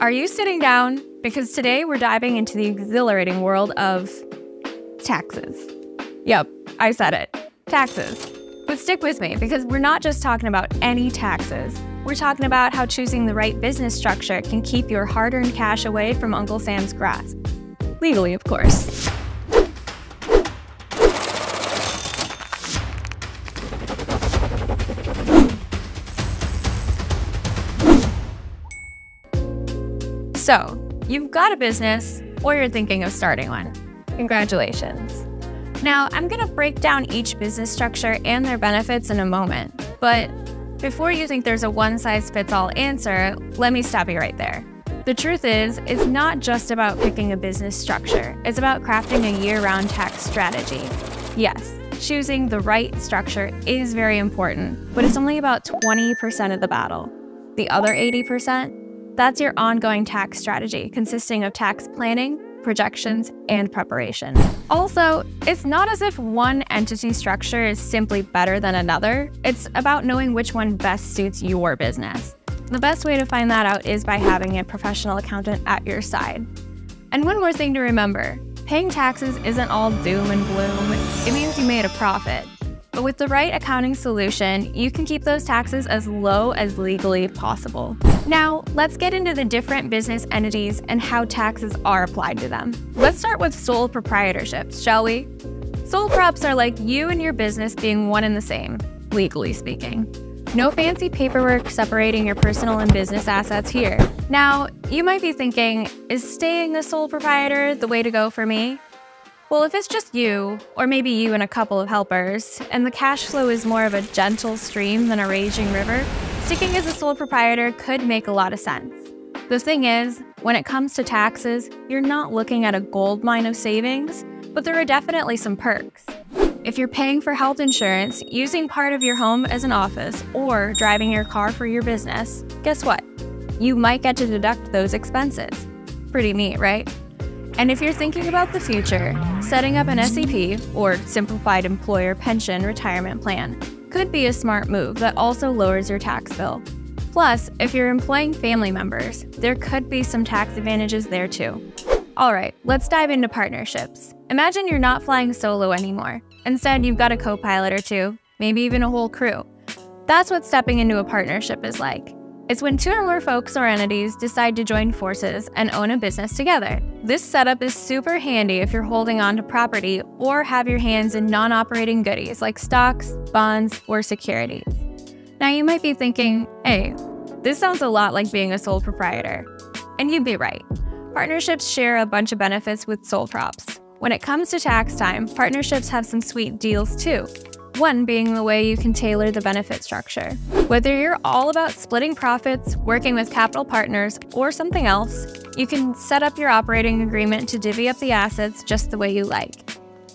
Are you sitting down? Because today we're diving into the exhilarating world of taxes. Yep, I said it. Taxes. But stick with me because we're not just talking about any taxes. We're talking about how choosing the right business structure can keep your hard earned cash away from Uncle Sam's grasp. Legally, of course. So, you've got a business or you're thinking of starting one. Congratulations. Now, I'm going to break down each business structure and their benefits in a moment. But before you think there's a one size fits all answer, let me stop you right there. The truth is, it's not just about picking a business structure, it's about crafting a year round tax strategy. Yes, choosing the right structure is very important, but it's only about 20% of the battle. The other 80%, that's your ongoing tax strategy, consisting of tax planning, projections, and preparation. Also, it's not as if one entity structure is simply better than another. It's about knowing which one best suits your business. The best way to find that out is by having a professional accountant at your side. And one more thing to remember paying taxes isn't all doom and gloom, it means you made a profit. But with the right accounting solution, you can keep those taxes as low as legally possible. Now, let's get into the different business entities and how taxes are applied to them. Let's start with sole proprietorships, shall we? Sole props are like you and your business being one and the same, legally speaking. No fancy paperwork separating your personal and business assets here. Now, you might be thinking, is staying a sole proprietor the way to go for me? Well, if it's just you, or maybe you and a couple of helpers, and the cash flow is more of a gentle stream than a raging river, sticking as a sole proprietor could make a lot of sense. The thing is, when it comes to taxes, you're not looking at a gold mine of savings, but there are definitely some perks. If you're paying for health insurance, using part of your home as an office, or driving your car for your business, guess what? You might get to deduct those expenses. Pretty neat, right? And if you're thinking about the future, setting up an SEP, or Simplified Employer Pension Retirement Plan, could be a smart move that also lowers your tax bill. Plus, if you're employing family members, there could be some tax advantages there too. All right, let's dive into partnerships. Imagine you're not flying solo anymore. Instead, you've got a co pilot or two, maybe even a whole crew. That's what stepping into a partnership is like. It's when two or more folks or entities decide to join forces and own a business together. This setup is super handy if you're holding on to property or have your hands in non operating goodies like stocks, bonds, or securities. Now, you might be thinking, hey, this sounds a lot like being a sole proprietor. And you'd be right. Partnerships share a bunch of benefits with sole props. When it comes to tax time, partnerships have some sweet deals too. One being the way you can tailor the benefit structure. Whether you're all about splitting profits, working with capital partners, or something else, you can set up your operating agreement to divvy up the assets just the way you like.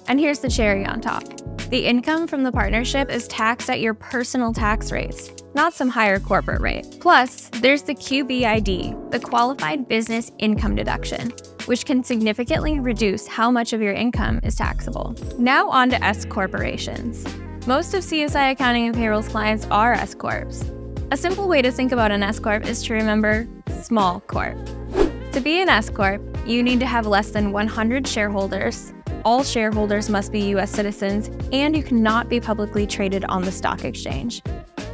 And here's the cherry on top. The income from the partnership is taxed at your personal tax rates, not some higher corporate rate. Plus, there's the QBID, the Qualified Business Income Deduction, which can significantly reduce how much of your income is taxable. Now on to S corporations. Most of CSI Accounting and Payroll's clients are S Corps. A simple way to think about an S Corp is to remember small corp. To be an S Corp, you need to have less than 100 shareholders. All shareholders must be US citizens, and you cannot be publicly traded on the stock exchange.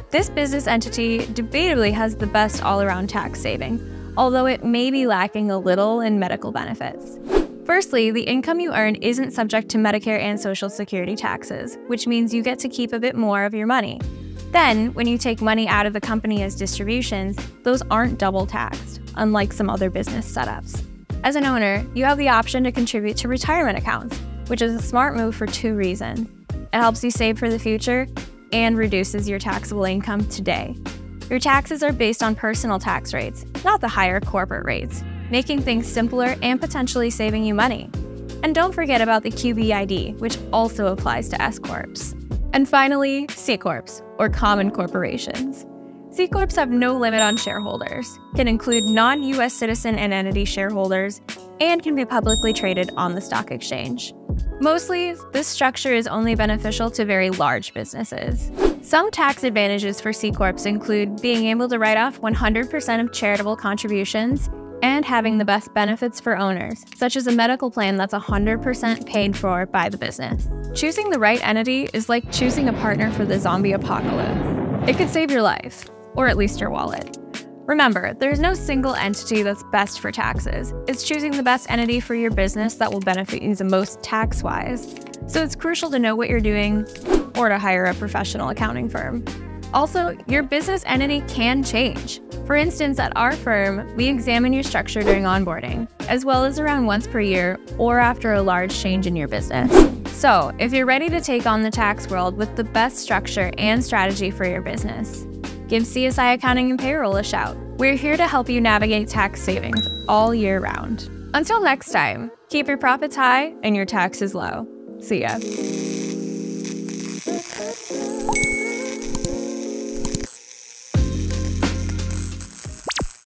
This business entity debatably has the best all around tax saving, although it may be lacking a little in medical benefits. Firstly, the income you earn isn't subject to Medicare and Social Security taxes, which means you get to keep a bit more of your money. Then, when you take money out of the company as distributions, those aren't double taxed, unlike some other business setups. As an owner, you have the option to contribute to retirement accounts, which is a smart move for two reasons. It helps you save for the future and reduces your taxable income today. Your taxes are based on personal tax rates, not the higher corporate rates, making things simpler and potentially saving you money. And don't forget about the QBID, which also applies to S Corps. And finally, C Corps, or common corporations. C Corps have no limit on shareholders, can include non US citizen and entity shareholders, and can be publicly traded on the stock exchange. Mostly, this structure is only beneficial to very large businesses. Some tax advantages for C Corps include being able to write off 100% of charitable contributions and having the best benefits for owners, such as a medical plan that's 100% paid for by the business. Choosing the right entity is like choosing a partner for the zombie apocalypse. It could save your life, or at least your wallet. Remember, there's no single entity that's best for taxes. It's choosing the best entity for your business that will benefit you the most tax wise. So it's crucial to know what you're doing or to hire a professional accounting firm. Also, your business entity can change. For instance, at our firm, we examine your structure during onboarding, as well as around once per year or after a large change in your business. So, if you're ready to take on the tax world with the best structure and strategy for your business, give CSI Accounting and Payroll a shout. We're here to help you navigate tax savings all year round. Until next time, keep your profits high and your taxes low. See ya.